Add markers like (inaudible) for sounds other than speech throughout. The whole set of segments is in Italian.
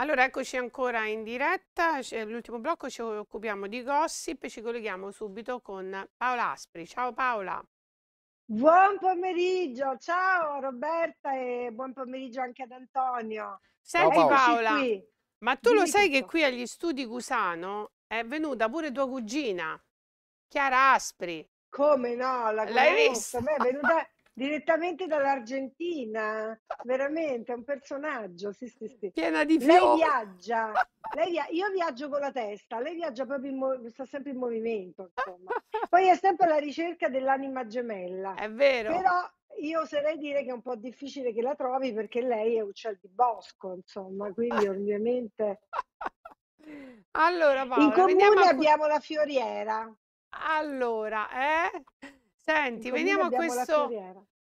Allora, eccoci ancora in diretta, l'ultimo blocco, ci occupiamo di gossip e ci colleghiamo subito con Paola Aspri. Ciao Paola. Buon pomeriggio, ciao Roberta e buon pomeriggio anche ad Antonio. Senti Paola. Paola, qui, ma tu lo dimmi sai che tutto. qui agli studi Cusano è venuta pure tua cugina, Chiara Aspri. Come no, la L'hai conosco, vista? a me è venuta direttamente dall'Argentina, veramente, è un personaggio, sì sì sì. Piena di Lei fiori. viaggia, lei via- io viaggio con la testa, lei viaggia proprio in mo- sta sempre in movimento, insomma. Poi è sempre alla ricerca dell'anima gemella. È vero? Però io oserei dire che è un po' difficile che la trovi perché lei è uccel di bosco, insomma, quindi ovviamente Allora in Paola, veniamo comune abbiamo la fioriera, Allora, eh? Senti, veniamo a la questo,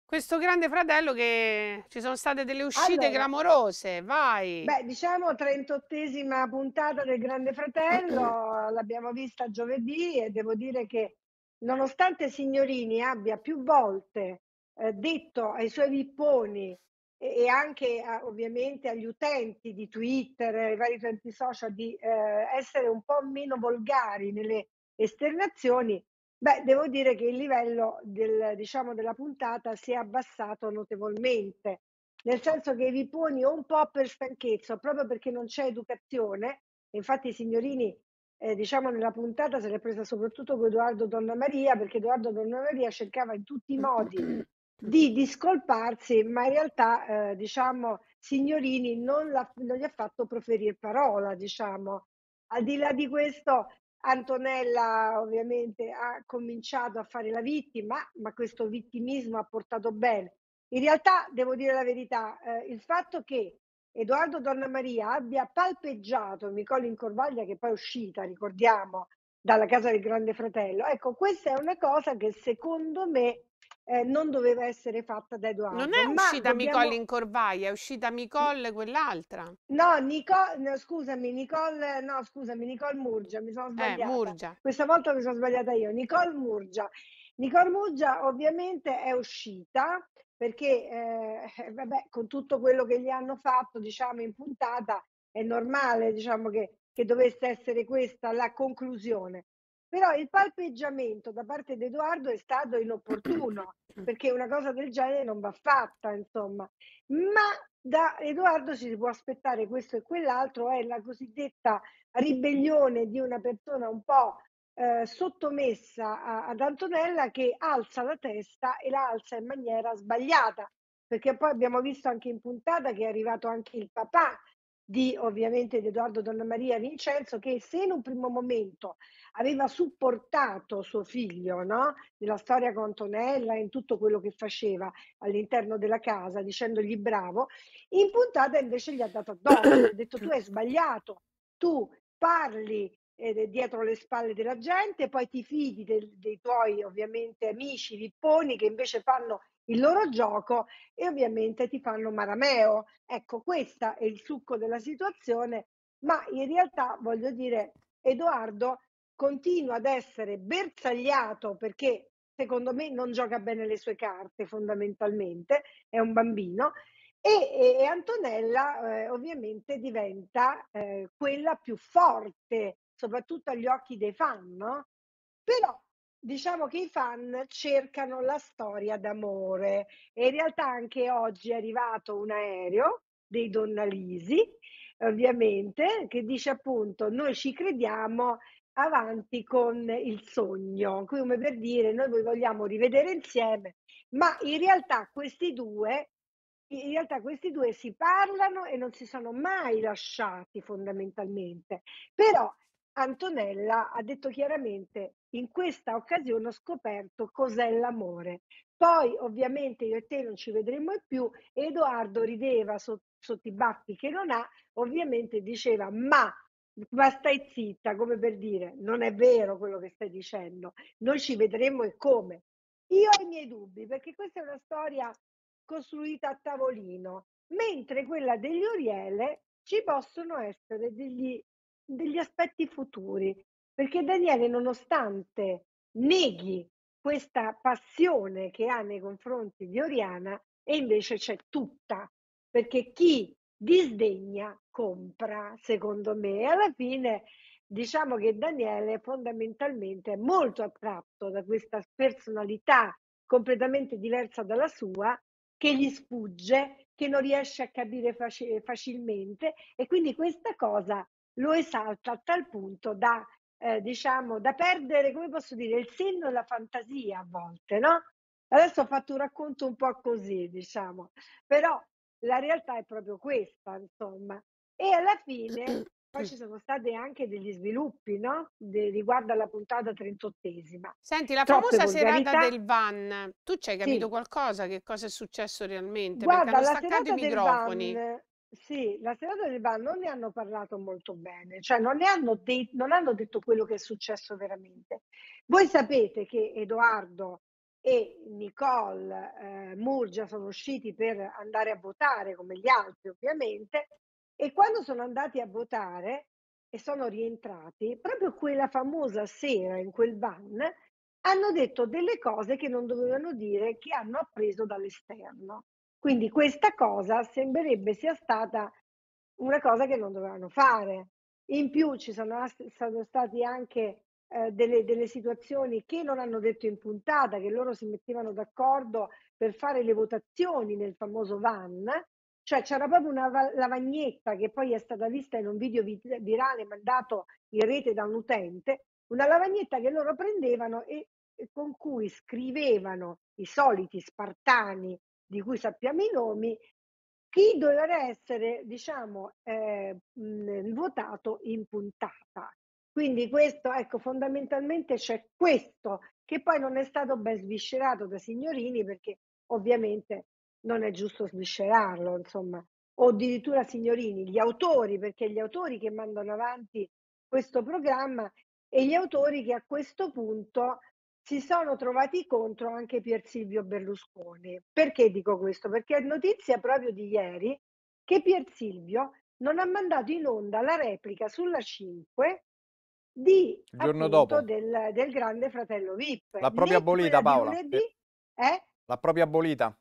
questo grande fratello che ci sono state delle uscite Allora, clamorose, vai. beh, diciamo 38esima puntata del Grande Fratello, (coughs) l'abbiamo vista giovedì e devo dire che nonostante Signorini abbia più volte eh, detto ai suoi vipponi e, e anche a- ovviamente agli utenti di Twitter, ai vari utenti social, di eh, essere un po' meno volgari nelle esternazioni, beh, devo dire che il livello del, diciamo, della puntata si è abbassato notevolmente, nel senso che i vipponi o un po' per stanchezza, proprio perché non c'è educazione, infatti i signorini eh, diciamo nella puntata se l'è presa soprattutto con Edoardo Donnamaria, perché Edoardo Donnamaria cercava in tutti i modi di discolparsi, ma in realtà, eh, diciamo, Signorini non, non gli ha fatto proferire parola, diciamo. Al di là di questo, Antonella ovviamente ha cominciato a fare la vittima, ma questo vittimismo ha portato bene. In realtà, devo dire la verità, eh, il fatto che Edoardo Donnamaria abbia palpeggiato Nicole Incorvaglia, che poi è uscita, ricordiamo, dalla casa del Grande Fratello, ecco, questa è una cosa che secondo me eh, non doveva essere fatta da Non Edoardo, è ma uscita dobbiamo... in Corvaia, è uscita Micole quell'altra. No, Nicole, no, scusami, Nicole, no, scusami, Nicole Murgia, mi sono Eh, sbagliata. Murgia. Questa volta mi sono sbagliata io. Nicole Murgia. Nicole Murgia ovviamente è uscita perché, eh, vabbè, con tutto quello che gli hanno fatto, diciamo, in puntata, è normale, diciamo, che, che dovesse essere questa la conclusione. Però il palpeggiamento da parte di Edoardo è stato inopportuno, (coughs) perché una cosa del genere non va fatta, insomma. Ma da Edoardo ci si può aspettare questo e quell'altro, è la cosiddetta ribellione di una persona un po' eh, sottomessa a- ad Antonella che alza la testa e la alza in maniera sbagliata, perché poi abbiamo visto anche in puntata che è arrivato anche il papà di ovviamente di Edoardo Donnamaria Vincenzo che se in un primo momento aveva supportato suo figlio no? nella storia con Antonella in tutto quello che faceva all'interno della casa dicendogli bravo in puntata invece gli ha dato addosso ha (coughs) detto tu hai sbagliato tu parli eh, dietro le spalle della gente poi ti fidi del- dei tuoi ovviamente amici vipponi che invece fanno il loro gioco e ovviamente ti fanno marameo ecco questo è il succo della situazione ma in realtà voglio dire Edoardo continua ad essere bersagliato perché secondo me non gioca bene le sue carte fondamentalmente, è un bambino e, e Antonella eh, ovviamente diventa eh, quella più forte, soprattutto agli occhi dei fan, no? Però diciamo che i fan cercano la storia d'amore e in realtà anche oggi è arrivato un aereo dei Donnalisi, ovviamente, che dice appunto noi ci crediamo avanti con il sogno, come per dire noi vogliamo rivedere insieme, ma in realtà questi due, in realtà questi due si parlano e non si sono mai lasciati fondamentalmente. Però Antonella ha detto chiaramente in questa occasione ho scoperto cos'è l'amore. Poi ovviamente io e te non ci vedremo più. Edoardo rideva so- sotto i baffi che non ha, ovviamente diceva ma ma stai zitta, come per dire, non è vero quello che stai dicendo, noi ci vedremo e come. Io ho i miei dubbi, perché questa è una storia costruita a tavolino, mentre quella degli Oriele ci possono essere degli, degli aspetti futuri, perché Daniele, nonostante neghi questa passione che ha nei confronti di Oriana, e invece c'è tutta, perché chi disdegna compra, secondo me. E alla fine diciamo che Daniele fondamentalmente è molto attratto da questa personalità completamente diversa dalla sua, che gli sfugge, che non riesce a capire faci- facilmente e quindi questa cosa lo esalta a tal punto da, eh, diciamo, da perdere, come posso dire, il senno e la fantasia a volte, no? Adesso ho fatto un racconto un po' così, diciamo, però la realtà è proprio questa, insomma. E alla fine (clears throat) poi ci sono stati anche degli sviluppi, no? De- riguardo alla puntata 38esima. Senti, la Troppe famosa serata del van, tu ci hai capito Sì, qualcosa? Che cosa è successo realmente? Perché guarda, hanno la staccato i microfoni. van, sì, la serata del van non ne hanno parlato molto bene, cioè non ne hanno, de- non hanno detto quello che è successo veramente. Voi sapete che Edoardo e Nicole eh, Murgia sono usciti per andare a votare, come gli altri ovviamente, e quando sono andati a votare e sono rientrati, proprio quella famosa sera in quel van, hanno detto delle cose che non dovevano dire, che hanno appreso dall'esterno. Quindi questa cosa sembrerebbe sia stata una cosa che non dovevano fare. In più ci sono, sono stati anche eh, delle, delle situazioni che non hanno detto in puntata, che loro si mettevano d'accordo per fare le votazioni nel famoso van, cioè c'era proprio una va- lavagnetta che poi è stata vista in un video vi- virale mandato in rete da un utente, una lavagnetta che loro prendevano e con cui scrivevano i soliti spartani di cui sappiamo i nomi, chi doveva essere, diciamo, eh, votato in puntata. Quindi questo, ecco, fondamentalmente c'è questo che poi non è stato ben sviscerato da signorini perché ovviamente non è giusto sviscerarlo, insomma, o addirittura signorini, gli autori, perché gli autori che mandano avanti questo programma e gli autori che a questo punto si sono trovati contro anche Pier Silvio Berlusconi. Perché dico questo? Perché è notizia proprio di ieri che Pier Silvio non ha mandato in onda la replica sulla 5 di Il giorno appunto dopo. del, del grande fratello VIP, L'ha proprio né abolita Paola. lunedì, eh? L'ha proprio abolita.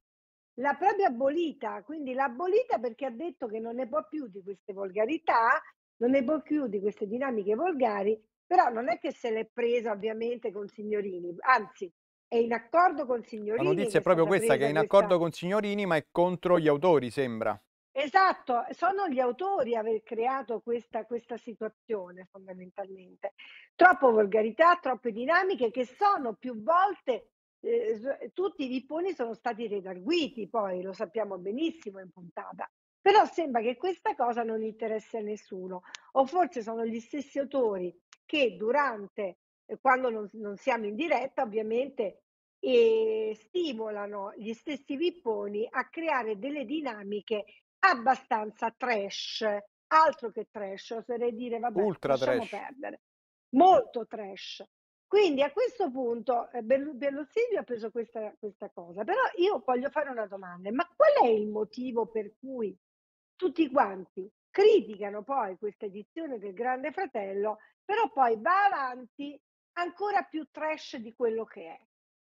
L'ha proprio abolita, quindi l'ha abolita perché ha detto che non ne può più di queste volgarità, non ne può più di queste dinamiche volgari, però non è che se l'è presa ovviamente con Signorini, anzi è in accordo con La Signorini notizia che è proprio questa, che è in questa... accordo con Signorini, ma è contro gli autori, sembra. Esatto, sono gli autori a aver creato questa, questa situazione fondamentalmente. Troppo volgarità, troppe dinamiche che sono più volte, eh, tutti i vipponi sono stati redarguiti, poi lo sappiamo benissimo in puntata. Però sembra che questa cosa non interessi a nessuno, o forse sono gli stessi autori che durante, eh, quando non, non siamo in diretta, ovviamente, eh, stimolano gli stessi vipponi a creare delle dinamiche abbastanza trash, altro che trash, oserei dire, vabbè, Ultra lasciamo trash. perdere, molto trash. Quindi a questo punto eh, Berlusconi ha preso questa, questa cosa, però io voglio fare una domanda, ma qual è il motivo per cui tutti quanti criticano poi questa edizione del Grande Fratello, però poi va avanti ancora più trash di quello che è?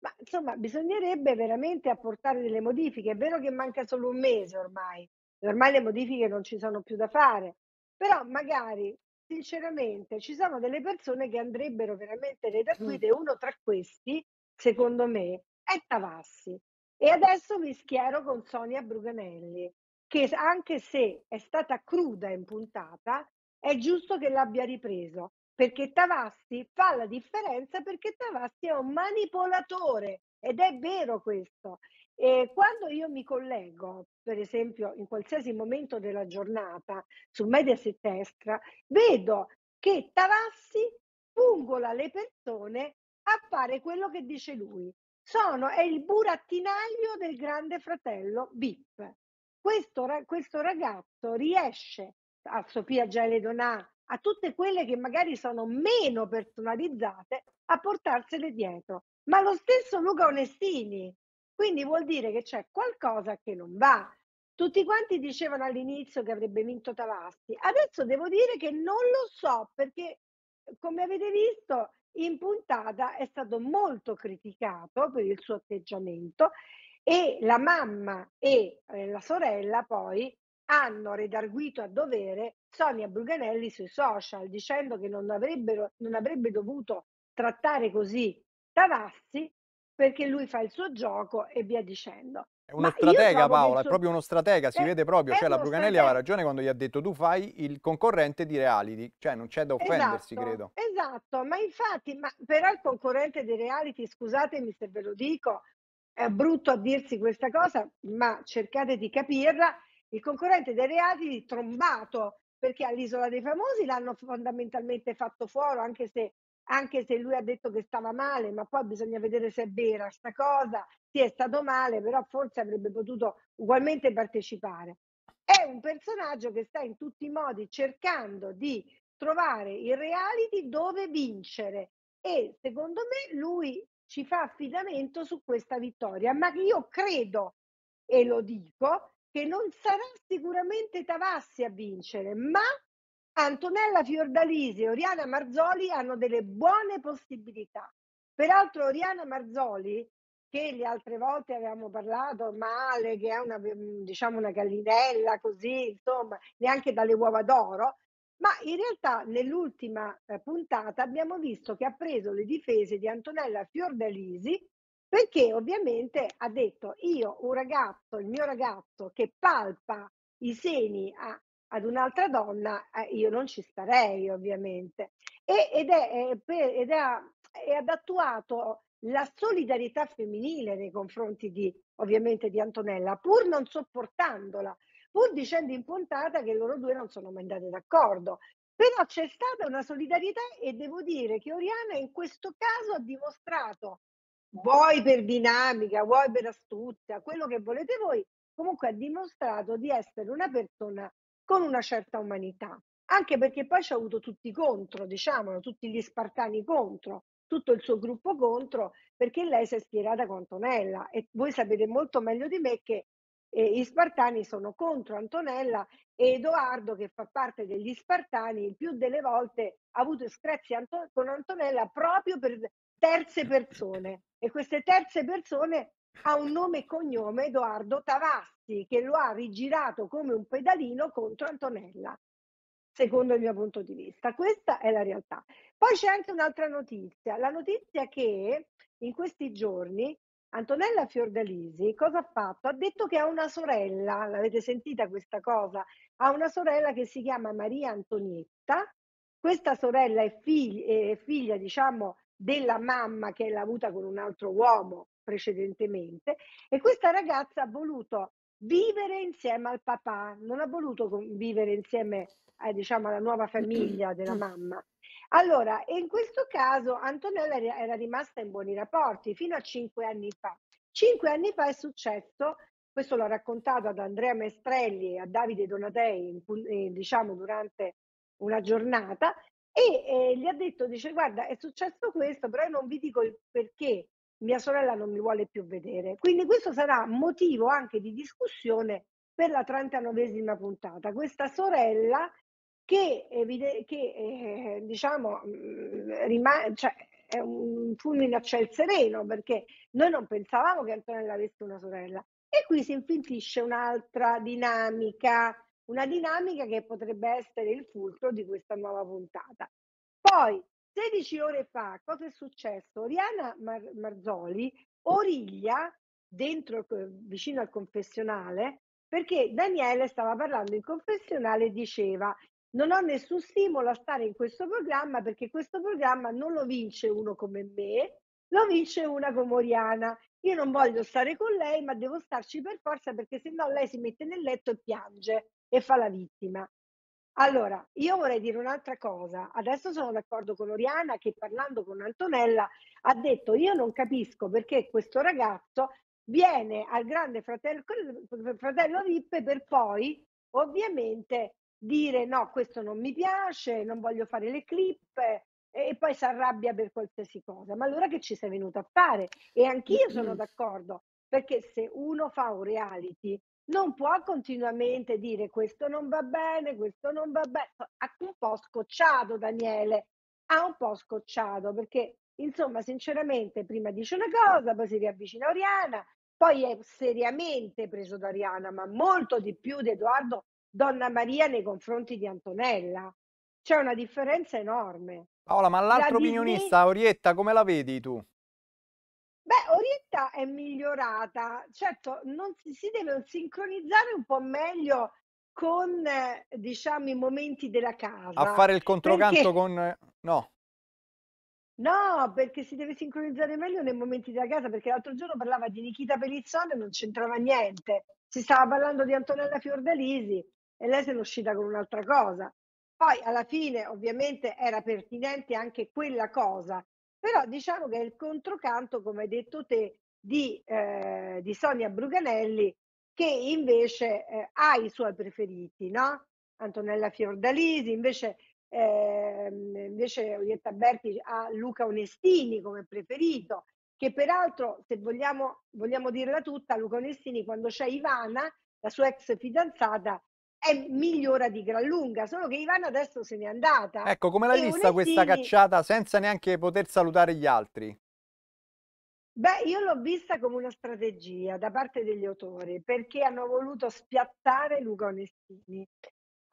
Ma insomma, bisognerebbe veramente apportare delle modifiche. È vero che manca solo un mese ormai, ormai le modifiche non ci sono più da fare, però magari, sinceramente, ci sono delle persone che andrebbero veramente redarguite. Uno tra questi, secondo me, è Tavassi. E adesso mi schiero con Sonia Bruganelli, che anche se è stata cruda in puntata, è giusto che l'abbia ripreso perché Tavassi fa la differenza perché Tavassi è un manipolatore ed è vero questo. E quando io mi collego, per esempio, in qualsiasi momento della giornata su Mediaset Extra, vedo che Tavassi pungola le persone a fare quello che dice lui. Sono, è il burattinaio del grande fratello VIP. Questo, questo ragazzo riesce a Sofia Gele Donà, a tutte quelle che magari sono meno personalizzate, a portarsele dietro. Ma lo stesso Luca Onestini. Quindi vuol dire che c'è qualcosa che non va. Tutti quanti dicevano all'inizio che avrebbe vinto Tavassi. Adesso devo dire che non lo so perché, come avete visto, in puntata è stato molto criticato per il suo atteggiamento e la mamma e eh, la sorella poi hanno redarguito a dovere Sonia Bruganelli sui social dicendo che non, non avrebbe dovuto trattare così Tavassi perché lui fa il suo gioco e via dicendo. È uno Ma stratega Paola, suo... è proprio uno stratega, si è, vede proprio, cioè la Bruganelli aveva ragione quando gli ha detto tu fai il concorrente di reality, cioè non c'è da offendersi, esatto, credo. Esatto, ma infatti, ma però il concorrente di reality, scusatemi se ve lo dico, è brutto a dirsi questa cosa, ma cercate di capirla, il concorrente dei reality trombato, perché all'Isola dei Famosi l'hanno fondamentalmente fatto fuori, anche se anche se lui ha detto che stava male, ma poi bisogna vedere se è vera sta cosa, sì è stato male, però forse avrebbe potuto ugualmente partecipare. È un personaggio che sta in tutti i modi cercando di trovare il reality dove vincere e secondo me lui ci fa affidamento su questa vittoria, ma io credo e lo dico che non sarà sicuramente Tavassi a vincere, ma Antonella Fiordalisi e Oriana Marzoli hanno delle buone possibilità. Peraltro Oriana Marzoli, che le altre volte avevamo parlato male, che è una, diciamo una gallinella così, insomma, neanche dalle uova d'oro, ma in realtà nell'ultima eh, puntata abbiamo visto che ha preso le difese di Antonella Fiordalisi perché ovviamente ha detto io un ragazzo, il mio ragazzo che palpa i seni a, ad un'altra donna, eh, io non ci starei ovviamente. E, ed è, eh, ed è, è attuato la solidarietà femminile nei confronti di, ovviamente, di Antonella, pur non sopportandola, pur dicendo in puntata che loro due non sono mai andate d'accordo. Però c'è stata una solidarietà e devo dire che Oriana in questo caso ha dimostrato, vuoi per dinamica, vuoi per astuzia, quello che volete voi, comunque ha dimostrato di essere una persona con una certa umanità, anche perché poi ci ha avuto tutti contro, diciamolo, tutti gli spartani contro, tutto il suo gruppo contro, perché lei si è schierata con Antonella e voi sapete molto meglio di me che eh, gli spartani sono contro Antonella e Edoardo, che fa parte degli spartani, il più delle volte ha avuto screzi Anto- con Antonella proprio per terze persone e queste terze persone ha un nome e cognome Edoardo Tavassi che lo ha rigirato come un pedalino contro Antonella, secondo il mio punto di vista. Questa è la realtà. Poi c'è anche un'altra notizia, la notizia che in questi giorni Antonella Fiordalisi cosa ha fatto? Ha detto che ha una sorella, l'avete sentita questa cosa? Ha una sorella che si chiama Maria Antonietta. Questa sorella è, figlia, è figlia diciamo, della mamma che l'ha avuta con un altro uomo precedentemente e questa ragazza ha voluto vivere insieme al papà, non ha voluto vivere insieme eh, diciamo, alla nuova famiglia della mamma. Allora, in questo caso Antonella era rimasta in buoni rapporti fino a cinque anni fa. Cinque anni fa è successo, questo l'ho raccontato ad Andrea Mestrelli e a Davide Donatei, in, diciamo durante una giornata, e eh, gli ha detto, dice, guarda, è successo questo, però io non vi dico il perché, mia sorella non mi vuole più vedere. Quindi questo sarà motivo anche di discussione per la 39esima puntata. Questa sorella che, che eh, diciamo mm, rimane, cioè, è un fulmine a ciel sereno perché noi non pensavamo che Antonella avesse una sorella e qui si infittisce un'altra dinamica, una dinamica che potrebbe essere il fulcro di questa nuova puntata. Poi 16 ore fa, cosa è successo? Oriana Mar- Marzoli origlia dentro, vicino al confessionale, perché Daniele stava parlando in confessionale e diceva non ho nessun stimolo a stare in questo programma perché questo programma non lo vince uno come me, lo vince una come Oriana. Io non voglio stare con lei, ma devo starci per forza perché se no lei si mette nel letto e piange e fa la vittima. Allora, io vorrei dire un'altra cosa. Adesso sono d'accordo con Oriana che parlando con Antonella ha detto io non capisco perché questo ragazzo viene al grande fratello, fratello VIP per poi ovviamente dire no, questo non mi piace, non voglio fare le clip e poi si arrabbia per qualsiasi cosa. Ma allora che ci sei venuto a fare? E anch'io sono d'accordo, perché se uno fa un reality non può continuamente dire questo non va bene, questo non va bene. Ha un po' scocciato Daniele, ha un po' scocciato perché insomma sinceramente prima dice una cosa, poi si riavvicina a Oriana, poi è seriamente preso da Oriana, ma molto di più di Edoardo Donna Maria nei confronti di Antonella. C'è una differenza enorme. Paola, ma l'altro opinionista, Disney... Orietta, come la vedi tu? Beh, Orietta è migliorata. Certo, non si, si deve sincronizzare un po' meglio con, diciamo, i momenti della casa. A fare il controcanto perché... con... No. No, perché si deve sincronizzare meglio nei momenti della casa, perché l'altro giorno parlava di Nikita Pellizzone e non c'entrava niente. Si stava parlando di Antonella Fiordalisi e lei se n'è uscita con un'altra cosa. Poi alla fine ovviamente era pertinente anche quella cosa, però diciamo che è il controcanto, come hai detto te, di, eh, di Sonia Bruganelli che invece eh, ha i suoi preferiti, no? Antonella Fiordalisi, invece, eh, invece Orietta Berti ha Luca Onestini come preferito, che peraltro, se vogliamo, vogliamo dirla tutta, Luca Onestini quando c'è Ivana, la sua ex fidanzata, è migliora di gran lunga, solo che Ivana adesso se n'è andata. Ecco, come l'hai vista Onestini... questa cacciata senza neanche poter salutare gli altri? Beh, io l'ho vista come una strategia da parte degli autori, perché hanno voluto spiattare Luca Onestini.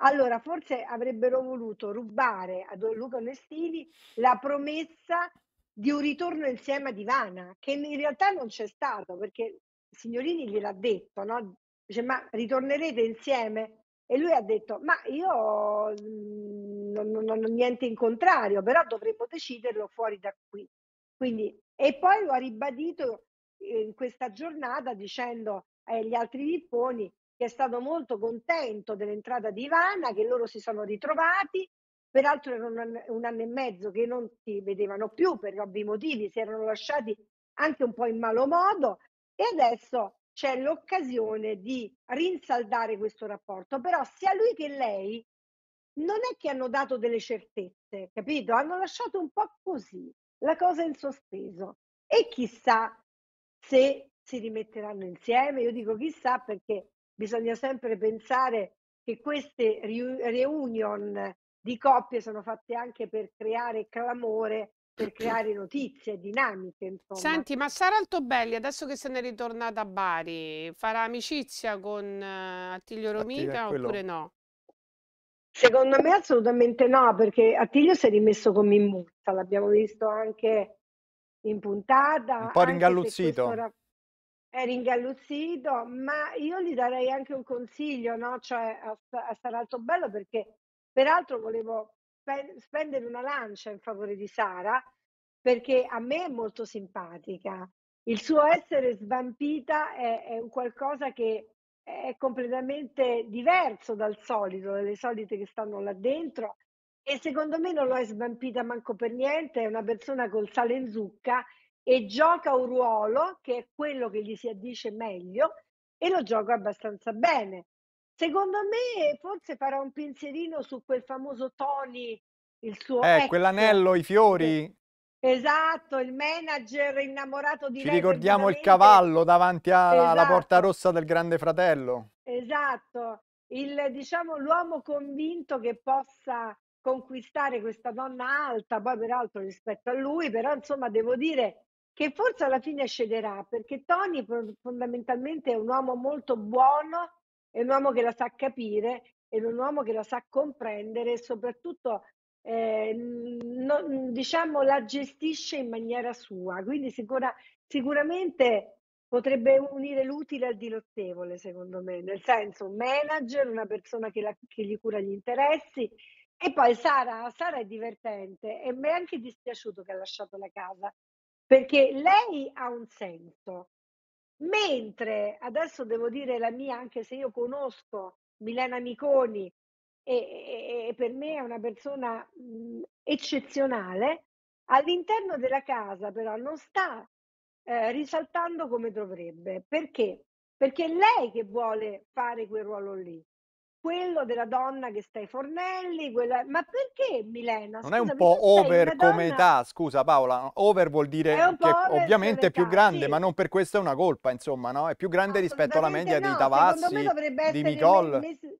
Allora, forse avrebbero voluto rubare a Luca Onestini la promessa di un ritorno insieme a Ivana, che in realtà non c'è stato, perché Signorini gliel'ha detto, no? Dice, ma ritornerete insieme? E lui ha detto, ma io mhmm, non, non, non ho niente in contrario, però dovremmo deciderlo fuori da qui. Quindi, e poi lo ha ribadito in questa giornata dicendo agli altri nipponi che è stato molto contento dell'entrata di Ivana, che loro si sono ritrovati, peraltro era un anno e mezzo che non si vedevano più per ovvi motivi, si erano lasciati anche un po' in malo modo e adesso c'è l'occasione di rinsaldare questo rapporto, però sia lui che lei non è che hanno dato delle certezze, capito? Hanno lasciato un po' così la cosa in sospeso e chissà se si rimetteranno insieme. Io dico chissà perché bisogna sempre pensare che queste reunion di coppie sono fatte anche per creare clamore per creare notizie, dinamiche, insomma. Senti, ma Sara Altobelli, adesso che se n'è ritornata a Bari, farà amicizia con uh, Attilio Romita quello... oppure no? Secondo me assolutamente no, perché Attilio si è rimesso con Mimmuzza, l'abbiamo visto anche in puntata. Un po' ringalluzzito. È ringalluzzito, ma io gli darei anche un consiglio, no? Cioè a, a Sara Altobello, perché peraltro volevo spendere una lancia in favore di Sara perché a me è molto simpatica. Il suo essere svampita è, è qualcosa che è completamente diverso dal solito, dalle solite che stanno là dentro e secondo me non lo è svampita manco per niente, è una persona col sale in zucca e gioca un ruolo che è quello che gli si addice meglio e lo gioca abbastanza bene. Secondo me forse farà un pensierino su quel famoso Tony, il suo Eh, quell'anello, i fiori. Esatto, il manager innamorato di Ci lei ricordiamo il cavallo davanti alla esatto. porta rossa del Grande Fratello. Esatto, il, diciamo, l'uomo convinto che possa conquistare questa donna alta, poi peraltro rispetto a lui, però insomma devo dire che forse alla fine scederà, perché Tony fondamentalmente è un uomo molto buono, è un uomo che la sa capire, è un uomo che la sa comprendere e soprattutto eh, non, diciamo la gestisce in maniera sua. Quindi sicura, sicuramente potrebbe unire l'utile al dilottevole, secondo me, nel senso un manager, una persona che, la, che gli cura gli interessi. E poi Sara, Sara è divertente e mi è anche dispiaciuto che ha lasciato la casa perché lei ha un senso, Mentre adesso devo dire la mia, anche se io conosco Milena Miconi e, e, e per me è una persona mh, eccezionale, all'interno della casa però non sta eh, risaltando come dovrebbe. Perché? Perché è lei che vuole fare quel ruolo lì quello della donna che sta ai fornelli, quella... ma perché Milena? Non è un po' over come età, scusa Paola, over vuol dire che ovviamente è più grande, sì. ma non per questo è una colpa, insomma, no? È più grande rispetto alla media no. di Tavazzi, di Nicole. Mes-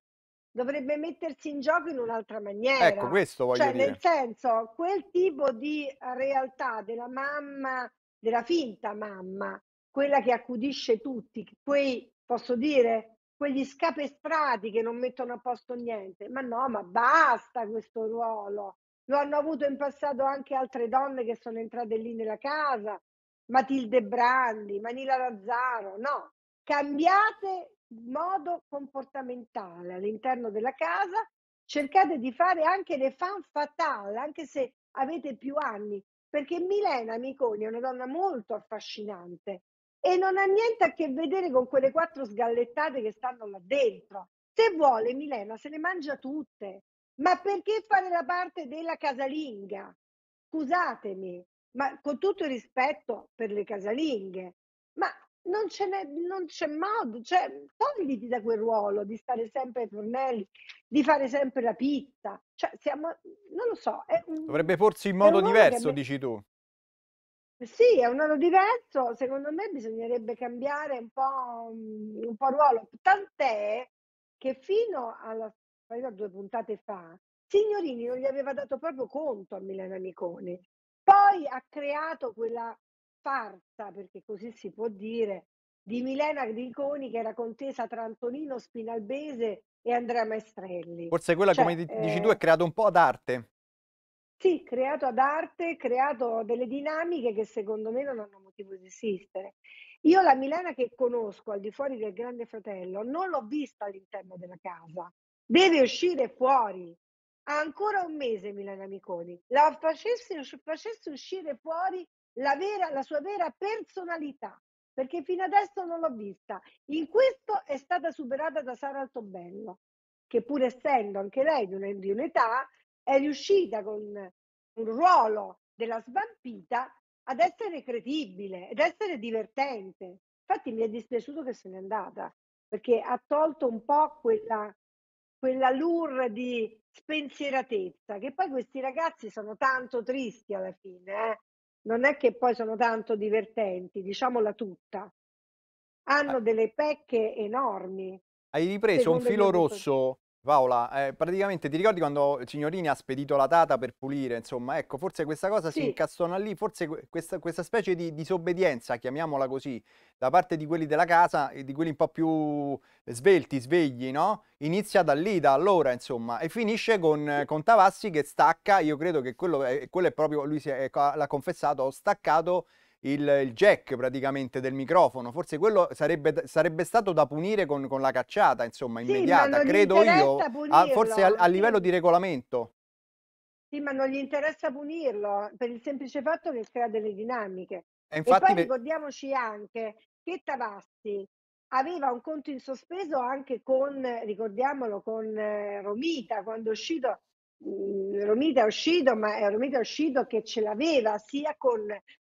dovrebbe mettersi in gioco in un'altra maniera. Ecco, questo voglio cioè, dire. Nel senso, quel tipo di realtà della mamma, della finta mamma, quella che accudisce tutti, quei, posso dire, quegli scapestrati che non mettono a posto niente. Ma no, ma basta questo ruolo. Lo hanno avuto in passato anche altre donne che sono entrate lì nella casa, Matilde Brandi, Manila Lazzaro. No, cambiate modo comportamentale all'interno della casa, cercate di fare anche le fan fatale, anche se avete più anni, perché Milena Miconi è una donna molto affascinante e non ha niente a che vedere con quelle quattro sgallettate che stanno là dentro. Se vuole Milena se le mangia tutte, ma perché fare la parte della casalinga? Scusatemi, ma con tutto il rispetto per le casalinghe, ma non, non c'è modo, cioè togliti da quel ruolo di stare sempre ai fornelli, di fare sempre la pizza, cioè siamo, non lo so. Un, Dovrebbe porsi in modo diverso, me... dici tu. Sì, è un modo diverso, secondo me bisognerebbe cambiare un po', un po' ruolo, tant'è che fino alla due puntate fa, Signorini non gli aveva dato proprio conto a Milena Miconi. Poi ha creato quella farsa, perché così si può dire, di Milena Griconi che era contesa tra Antonino Spinalbese e Andrea Maestrelli. Forse quella, cioè, come dici eh, tu, è creato un po' ad arte. Sì, creato ad arte, creato delle dinamiche che secondo me non hanno motivo di esistere. Io la Milena che conosco al di fuori del Grande Fratello non l'ho vista all'interno della casa, deve uscire fuori. Ha ancora un mese Milena Miconi, la facesse, facesse uscire fuori la, vera, la sua vera personalità, perché fino adesso non l'ho vista. In questo è stata superata da Sara Altobello, che pur essendo anche lei di un'età, è riuscita con un ruolo della svampita ad essere credibile ed essere divertente. Infatti mi è dispiaciuto che se n'è andata, perché ha tolto un po' quella, quella lure di spensieratezza, che poi questi ragazzi sono tanto tristi alla fine, eh? non è che poi sono tanto divertenti, diciamola tutta. Hanno ah. delle pecche enormi. Hai ripreso un filo rosso, Paola, eh, praticamente ti ricordi quando Signorini ha spedito la tata per pulire, insomma, ecco, forse questa cosa sì. si incastona lì, forse questa, questa, specie di disobbedienza, chiamiamola così, da parte di quelli della casa e di quelli un po' più svelti, svegli, no? Inizia da lì, da allora, insomma, e finisce con, con Tavassi che stacca, io credo che quello è, quello è proprio, lui è, l'ha confessato, ho staccato il, il, jack praticamente del microfono. Forse quello sarebbe, sarebbe stato da punire con, con, la cacciata, insomma, immediata, sì, credo io, a, forse a, a livello di regolamento. Sì, ma non gli interessa punirlo per il semplice fatto che crea delle dinamiche. E, infatti, e poi ricordiamoci anche che Tavassi aveva un conto in sospeso anche con, ricordiamolo, con eh, Romita, quando è uscito, mh, mm, Romita è uscito, ma è Romita è uscito che ce l'aveva sia con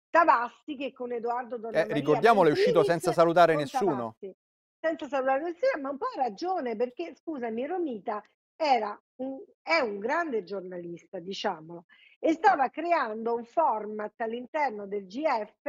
Tavassi che con Edoardo Donnamaria. Eh, ricordiamolo, è uscito senza salutare nessuno. Tavassi, senza salutare nessuno, ma un po' ha ragione, perché scusami, Romita era un, è un grande giornalista, diciamolo, e stava creando un format all'interno del GF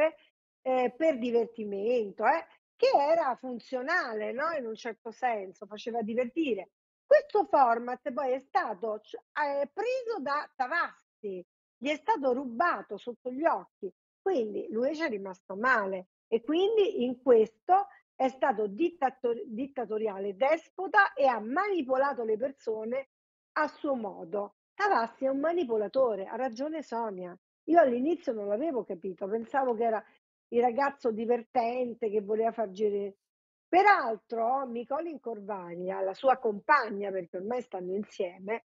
eh, per divertimento, eh, che era funzionale, no? in un certo senso, faceva divertire. Questo format poi è stato eh, preso da Tavassi, gli è stato rubato sotto gli occhi quindi lui ci è rimasto male e quindi in questo è stato dittator- dittatoriale, despota e ha manipolato le persone a suo modo. Tavassi è un manipolatore, ha ragione Sonia. Io all'inizio non l'avevo capito, pensavo che era il ragazzo divertente che voleva far girare. Peraltro, Nicolin Corvaglia, la sua compagna, perché ormai stanno insieme,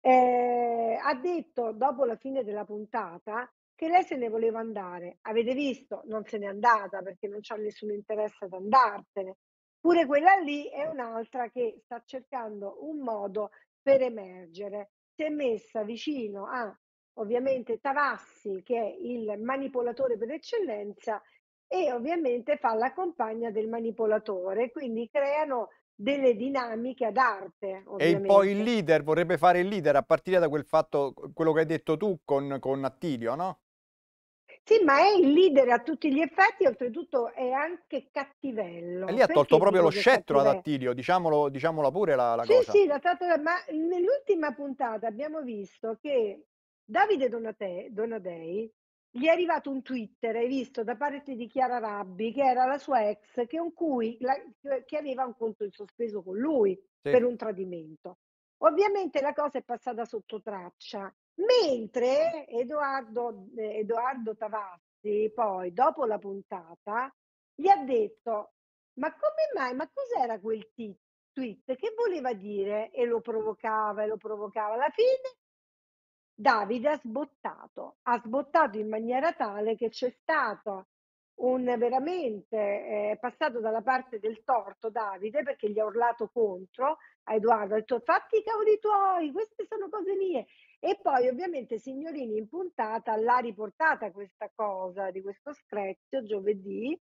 eh, ha detto dopo la fine della puntata che lei se ne voleva andare. Avete visto? Non se n'è andata perché non c'ha nessun interesse ad andartene. Pure quella lì è un'altra che sta cercando un modo per emergere. Si è messa vicino a ovviamente Tavassi, che è il manipolatore per eccellenza, e ovviamente fa la compagna del manipolatore, quindi creano delle dinamiche ad arte. Ovviamente. E poi il leader vorrebbe fare il leader a partire da quel fatto, quello che hai detto tu con, con Attilio, no? Sì, ma è il leader a tutti gli effetti, oltretutto è anche cattivello. E lì ha tolto proprio lo scettro ad Attilio, diciamolo, diciamola pure la, la sì, cosa. Sì, sì, ma nell'ultima puntata abbiamo visto che Davide Donate, Donadei gli è arrivato un Twitter, hai visto, da parte di Chiara Rabbi, che era la sua ex, che, cui, la, che aveva un conto in sospeso con lui sì. per un tradimento. Ovviamente la cosa è passata sotto traccia, mentre Edoardo, Edoardo Tavassi, poi dopo la puntata, gli ha detto: Ma come mai? Ma cos'era quel tweet? Che voleva dire? E lo provocava e lo provocava. Alla fine Davide ha sbottato, ha sbottato in maniera tale che c'è stato un veramente eh, passato dalla parte del torto Davide perché gli ha urlato contro a Edoardo, ha detto fatti i cavoli tuoi, queste sono cose mie. E poi ovviamente Signorini in puntata l'ha riportata questa cosa di questo screzio giovedì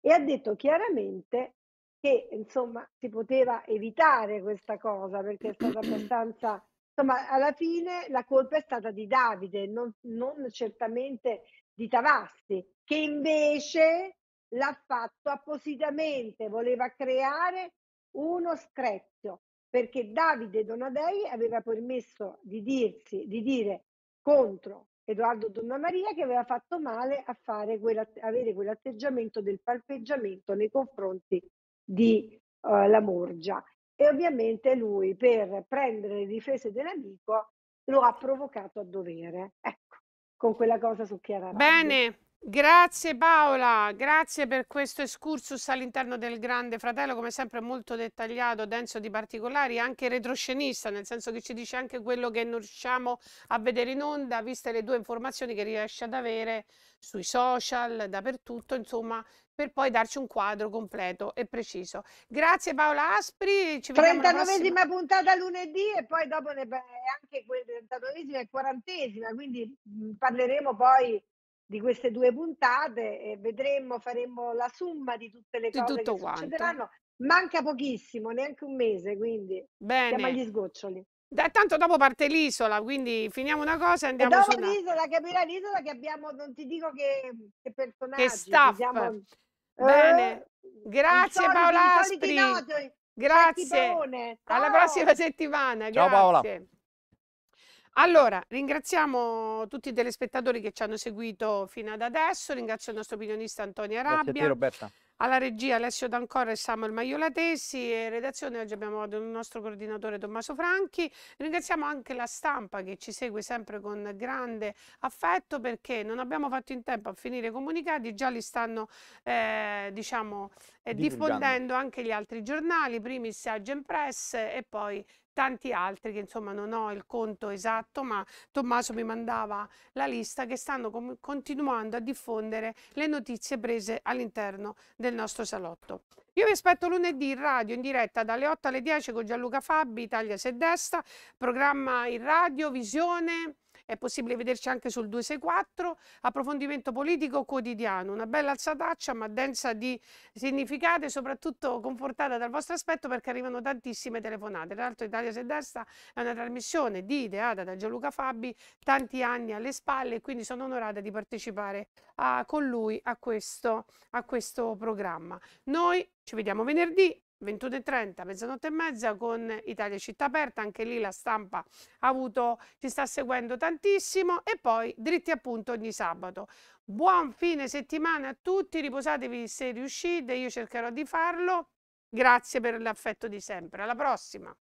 e ha detto chiaramente che insomma si poteva evitare questa cosa perché è stata (clears throat) abbastanza insomma, alla fine la colpa è stata di Davide, non, non certamente di Tavassi, che invece l'ha fatto appositamente, voleva creare uno screzio, perché Davide Donadei aveva permesso di, dirsi, di dire contro Edoardo Donnamaria che aveva fatto male a fare avere quell'atteggiamento del palpeggiamento nei confronti di uh, la Morgia e ovviamente lui per prendere le difese dell'amico lo ha provocato a dovere. Ecco, con quella cosa su Chiara. Bene, grazie Paola, grazie per questo excursus all'interno del Grande Fratello, come sempre molto dettagliato, denso di particolari, anche retroscenista, nel senso che ci dice anche quello che non riusciamo a vedere in onda, viste le due informazioni che riesce ad avere sui social, dappertutto, insomma, per poi darci un quadro completo e preciso. Grazie Paola Aspri, ci vediamo 39esima puntata lunedì e poi dopo ne, anche quella 39esima e 40esima, quindi parleremo poi di queste due puntate e vedremo, faremo la somma di tutte le di cose che quanto. succederanno. Manca pochissimo, neanche un mese, quindi Bene. siamo agli sgoccioli. Da, tanto dopo parte l'isola, quindi finiamo una cosa e andiamo e dopo su una... l'isola, capirà l'isola che abbiamo, non ti dico che, che personaggi. Che staff. Siamo... Bene, eh, grazie soliti, Paola Aspri. Grazie. Alla prossima settimana. Ciao grazie. Paola. Allora, ringraziamo tutti i telespettatori che ci hanno seguito fino ad adesso, ringrazio il nostro opinionista Antonia Rabbia. Roberta. Alla regia Alessio D'Ancora e Samuel Maiolatesi e redazione oggi abbiamo il nostro coordinatore Tommaso Franchi. Ringraziamo anche la stampa che ci segue sempre con grande affetto perché non abbiamo fatto in tempo a finire i comunicati, già li stanno eh, diciamo eh, diffondendo anche gli altri giornali, primis Agent Press e poi tanti altri che insomma non ho il conto esatto, ma Tommaso mi mandava la lista che stanno continuando a diffondere le notizie prese all'interno del nostro salotto. Io vi aspetto lunedì in radio in diretta dalle 8 alle 10 con Gianluca Fabi, Italia se destra, programma in radio, visione è possibile vederci anche sul 264, approfondimento politico quotidiano, una bella alzataccia ma densa di significati e soprattutto confortata dal vostro aspetto perché arrivano tantissime telefonate. Tra l'altro Italia se destra è una trasmissione di ideata da Gianluca Fabi, tanti anni alle spalle e quindi sono onorata di partecipare a, con lui a questo, a questo programma. Noi ci vediamo venerdì 21.30, mezzanotte e mezza con Italia Città Aperta, anche lì la stampa ha avuto, ci sta seguendo tantissimo e poi dritti appunto ogni sabato. Buon fine settimana a tutti, riposatevi se riuscite, io cercherò di farlo. Grazie per l'affetto di sempre, alla prossima!